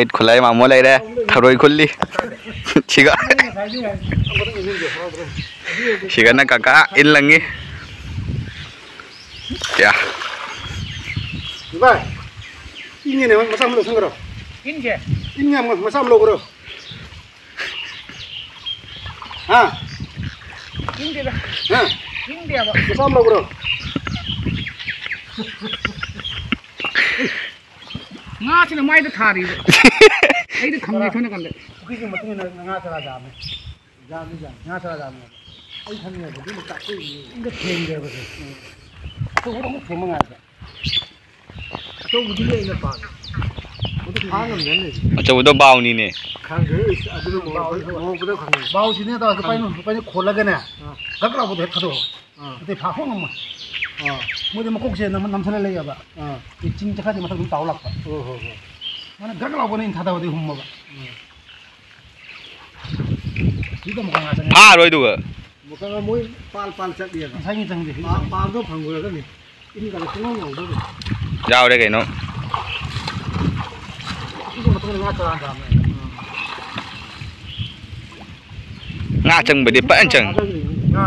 ईद खुला है मामो ले रहा है थरोई खुल्ली ठीक है ठीक है ना काका इन लंगी क्या भाई इन ने मसाम लोग संगरो इन के इन ने मसाम लोग रो हाँ इन के हाँ इन के मसाम लोग रो jam, ngah cara jam. Ai thani ni, dia nak tu ini theng dia betul. Tu orang theng mengah. Tu budi ni nak pak. Itu khang ni ni. ꯑꯆꯧꯕꯗꯣ ꯕꯥꯎꯅꯤꯅꯦ Khang dia, aduh mau mau betul khang. Bau sini tu, tu pakai nu, pakai khol lagi मुझे मैं कुछ नम नम थले लगे बा ये चिंग चखा जे मतलब ताव लग ओ हो हो माने गग लाव बने थादा बदे हुम बा ये तो मुका आसन हां रोई दुगा मुका मोय पाल पाल चक दिया संगे संगे पा पा दो फंगो लगे नि इन का सुनो नो दो जाओ रे कहिनो ये मतलब ना चला काम है ngã chừng bởi đi bận chừng ngã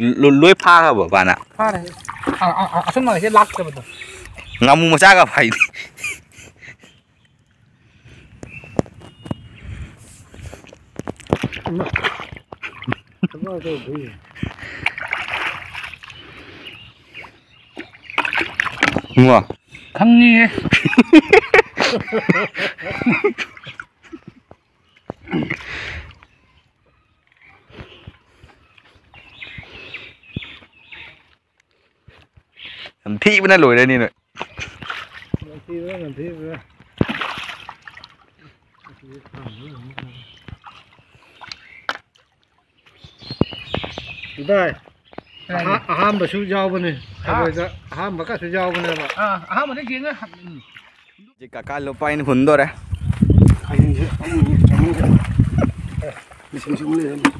ꯂꯣꯏ ꯐꯥꯈ꯭ꯔꯕ ꯄꯥꯅ ꯐꯥꯔꯦ ꯑꯁꯨꯝꯅꯁꯦ ꯂꯥꯛꯇꯕꯗꯣ ꯉꯥꯃꯨ ꯃꯆꯥꯒ ꯐꯥꯏꯗꯤ 뭐? 강리에 ꯊꯤꯕꯅ ꯂꯣꯏꯔꯅꯤ ꯅꯣꯏ ꯚꯥꯏ ꯑꯍꯥꯝꯕꯁꯨ ꯌꯥꯎꯕꯅꯦ ꯑꯩꯈꯣꯏꯗ ꯑꯍꯥꯝꯕ ꯀꯁꯨ ꯌꯥꯎꯕꯅꯦꯕ ꯑꯍꯥꯝꯕꯅ ꯌꯦꯡꯉ ꯀꯀꯥ ꯂꯨꯄꯥ ꯑꯩꯅ ꯍꯨꯟꯗꯣꯔꯦ ꯂꯤꯁꯤꯡ ꯁꯨꯝ ꯂꯩꯔꯅꯤ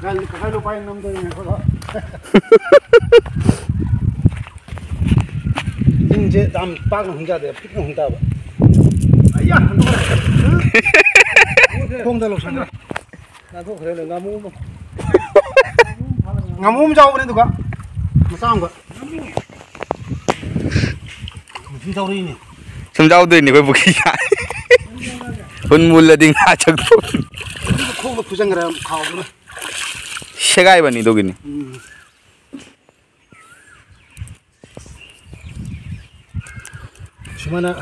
이제 남 빵은 혼자 돼. 피는 혼자 봐. 아야, 어? 봉달로 산다. 나도 그래, 나 몸. 나몸 잡으면 누가? 뭐 싸운 거? 진짜로 있니? 진짜로 있니? 왜 보기야? 본 몰라 딩 아적 보. 그거 구상 그래 가오구나. शेगाय बनी दोघींनी 수많은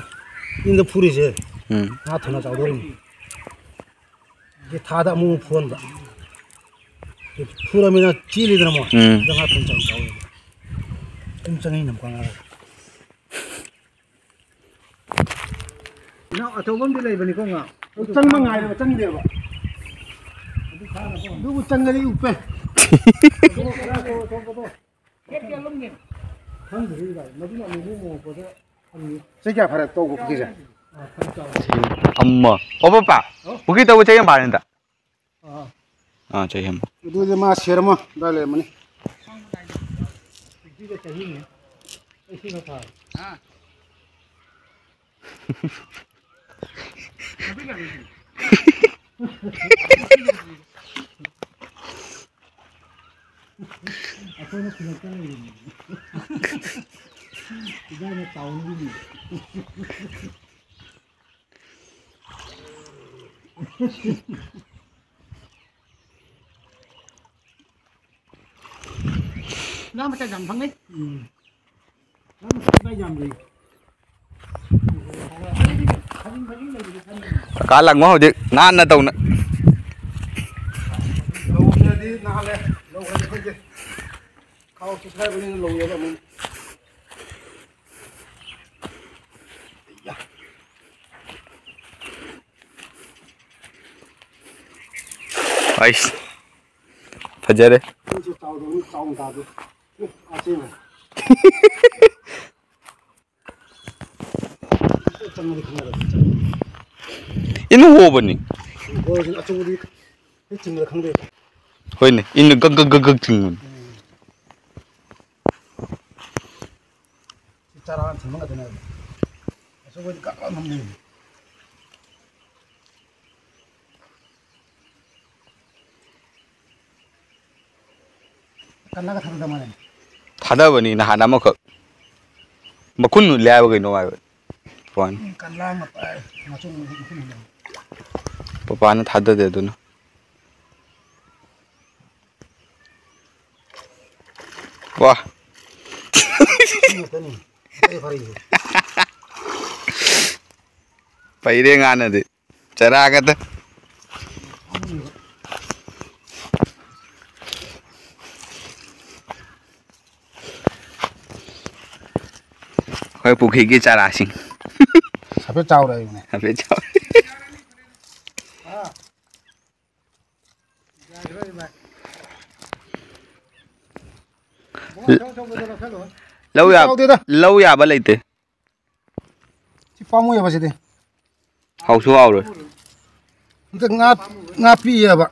인도 풀이지. 응. 아, 더나 자오더니. 이게 다다 뭐 부은다. 풀하면 찌리더라 뭐. 응. 내가 돈장 자오. 돈장이 넘광아. 나 저건 빌라 이번에 건가. 짱만 가야 돼. 짱이 돼 봐. 누구 짱가리 우빼. ꯁꯤꯒ꯭ꯌꯥ ꯐꯔꯦ ꯇꯧꯕ ꯄꯨꯈꯤꯁꯦ ꯑꯃ ꯑꯣ ꯄꯄꯥ ꯄꯨꯈꯤ ꯇꯧꯕ ꯆꯍꯤ ꯑꯃ ꯐꯥꯔꯦꯟꯗ ꯑꯥ ꯆꯍꯤ ꯑꯃ ꯑꯗꯨꯗꯤ ꯃꯥ ꯁꯦꯔ ꯑꯃ ꯑꯗꯨꯋꯥꯏ ꯂꯩꯔꯝꯃꯅꯤ ꯆꯍꯤꯅꯦ 코너 그냥 떨어지네. 그 다음에 다운 분이. nó mà cho dầm thằng đi nó mà cho dầm đi cá lăng quá hồi chứ nan là tàu nữa เขาคิดได้ไปนี่ลงเยอะแบบนี้ไอ้พะเจเร่อินหัวบันนี่เฮ้ยนี่อินกักกักกักจริงมัน ꯆꯥꯔꯥ ꯊꯤꯟꯕ ꯉꯥꯛꯇꯅꯦꯕ ꯑꯆꯧꯕꯗꯤ ꯀꯛ ꯀꯛ ꯉꯝꯅꯤ ꯀꯜꯂꯒ ꯊꯝꯗ ꯃꯥꯅꯦ ꯊꯥꯗꯕꯅꯤ ꯅꯍꯥꯟ ꯑꯃꯈꯛ ꯃꯈꯨꯟ ꯍꯨꯜꯂꯦ ꯍꯥꯏꯕ ꯀꯩꯅꯣ ꯍꯥꯏꯕ ꯄꯄꯥꯅ ꯀꯜꯂꯥ ꯃꯄꯥꯏ ꯃꯆꯨꯝ ꯃꯈꯨꯟ ꯄꯄꯥꯅ ꯊꯥꯗꯗꯦ ꯑꯗꯨꯅ ꯋꯥ പൈരയും കാണത് ചെറാകത്ത് khơi phục khí cái chả lá xinh. Sắp hết trâu rồi này. Sắp hết trâu. ꯂꯧ ꯌꯥꯕ ꯆꯥꯎꯗꯦꯗ ꯂꯧ ꯌꯥꯕ ꯂꯩꯇꯦ ꯁꯤ ꯄꯥꯝꯃꯨꯏꯕ ꯁꯤꯗꯤ ꯍꯥꯎꯁꯨ ꯍꯥꯎꯔꯣꯏ ꯑꯝꯇ ꯉꯥ ꯉꯥ ꯄꯤꯌꯦꯕ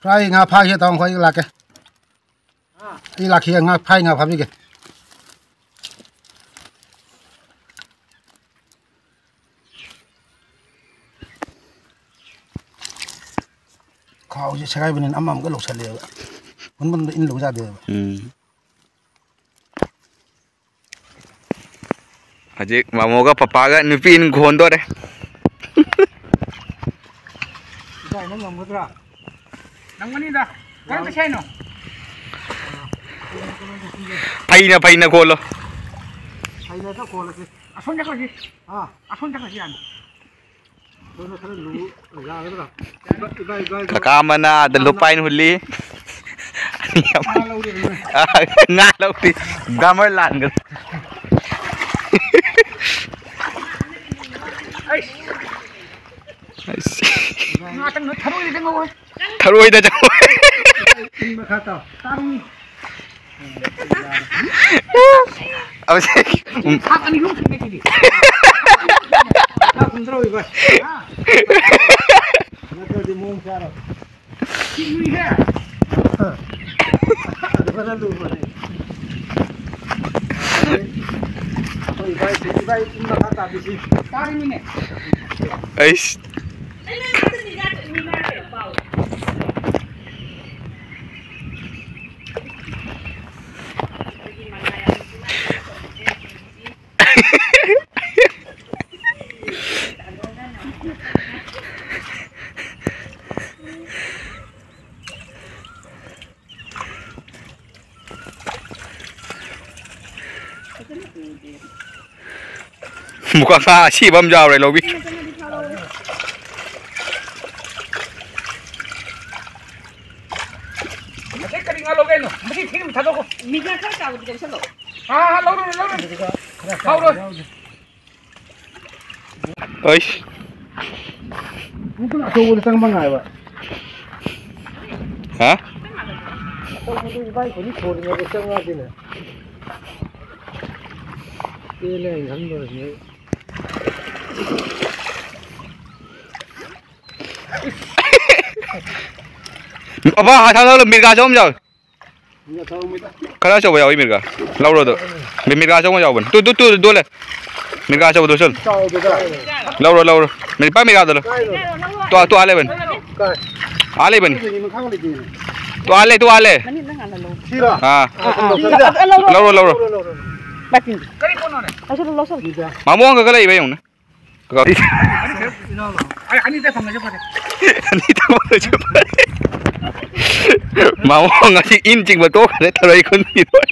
ꯐ꯭ꯔꯥꯏ ꯉꯥ ꯐꯥꯒꯦ ꯇꯧ ꯑꯩꯈꯣꯏ ꯂꯥꯛꯀꯦ ꯑꯩ ꯂꯥꯛꯈꯤꯒꯦ ꯉꯥ ꯐ꯭ꯔꯥꯏ ꯉꯥ ꯐꯥꯕꯤꯒꯦ 가오지 제가이번엔 안마 먹을 녹살래요. 원본도 일로 자대요. 음. 아직 마모가 바빠가 눈빛 곤도래. 자, 이놈 뭐더라? 낭만이다. 그런데 차이노. 파이나 파이나 골로. 파이나서 골로. 아 손잡아지. 아, 아 손잡아지 안. काम ना लुपाइन हुली गम लांग अब control you, but. Ah. Look at the moon shadow. Keep me here. बदल दो बने। तो ये भाई, ये भाई तुम लगा था किसी। कार मिने। ऐस। một con xa chỉ băm dao này lâu biết ơi cũng là tôi đang mang ngày vậy hả tôi đi vay của những thôn nhà cái sông ra đi này 对嘞，很多人。अबा हाथा लो मिर्गा जाओ जाओ खड़ा चौबा जाओ मिर्गा लाउ रो दो मिर्गा चौबा जाओ बन तू तू दो ले मिर्गा चौबा दो चल लाउ रो लाउ रो मेरे पास मिर्गा दो तो तू आले बन आले बन तो आले तू आले हाँ लाउ रो लाउ रो मामू अंकल ही भाई हूँ ना ꯃꯑꯣꯡ ꯑꯁꯤ ꯏꯟ ꯆꯤꯡꯕ ꯇꯣꯛꯈ꯭ꯔꯦ ꯊꯔꯣꯏ ꯈꯨꯟꯕꯤꯔꯣꯏ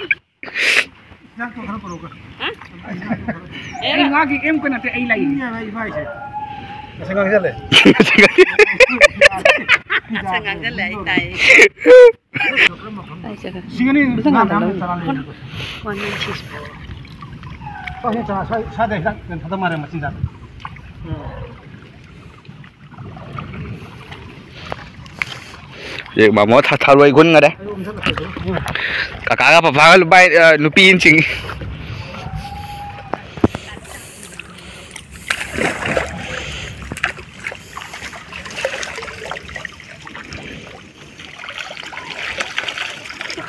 ꯁꯤꯒꯅꯤ ये मामो था था रोई गुन गरे काका का पापा का लुबाई लुपी इन चिंग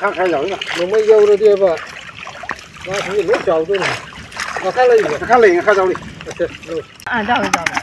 khá khá giỏi mà, nó mới vô rồi đi mà nó thì lỗ chầu tôi nè. Nó khá lên khá lên khá giàu đi à giàu giàu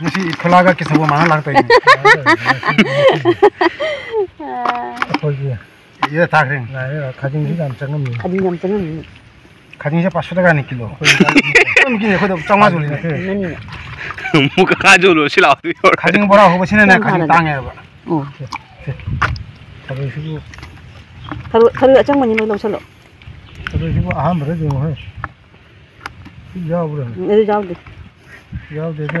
जैसे खुला का किसी को माना लगता है ये था खरीन खाजिंग जी काम चंगम नहीं खाजिंग काम चंगम नहीं खाजिंग से पाँच सौ टका निकलो तुम किने खुद चंगा जोली नहीं मुका कहाँ जोलो सिलाओ तू और खाजिंग बड़ा हो बचने ना खाजिंग तांग है बा थरो शिबु थरो थरो अचंग मनी नो चलो थरो शिबु आम बड़े जो है जाओ बड़े ये जाओ दे जाओ दे दे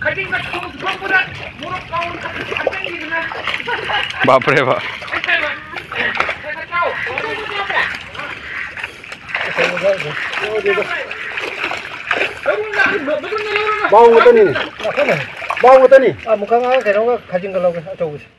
걸리니까 조금 그것보다 무릎 가오니까 마음 어떠니? 마음 어떠니? 아, 무강아, 그런가 가진 걸라고 하자고. 있어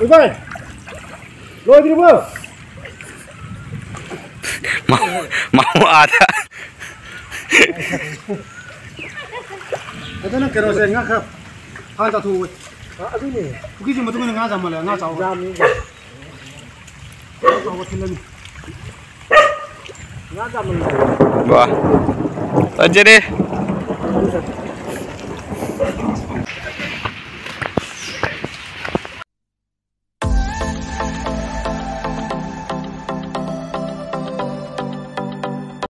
Ivan, lawan dia ber. Mau, mau ada. Kita nak kerja macam ni, kan? Hanya tu. Aduh ni. Bukit cuma tu kan ngah sama lah, ngah cawu. Cawu kena ni. Ngah sama. Wah. Ajar deh.